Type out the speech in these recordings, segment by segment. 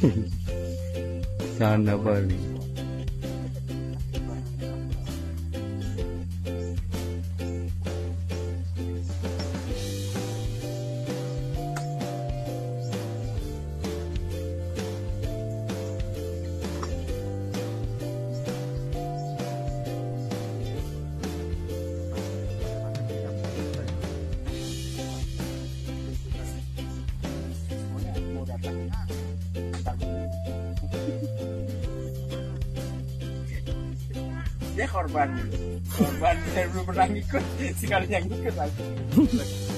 哼哼，三十八厘。Dia korban korban saya belum pernah ngikut sekali yang ngikut lagi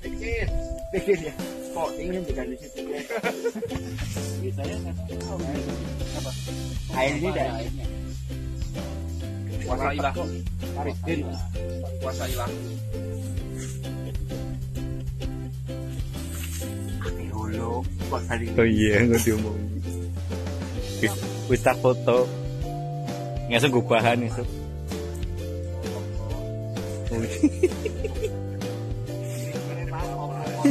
dulu aja ya. Kok ini bukan di situ ya? Biasanya saya tahu apa? Air ini dah. Puasa ilah. Tarik din. Puasa ilah. Oh iya, nggak diomong. Tak foto. Ngesuk gue bahan ngesuk.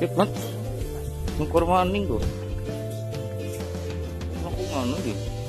Cek mat. Ngkur maning kok. Aku ngono iki.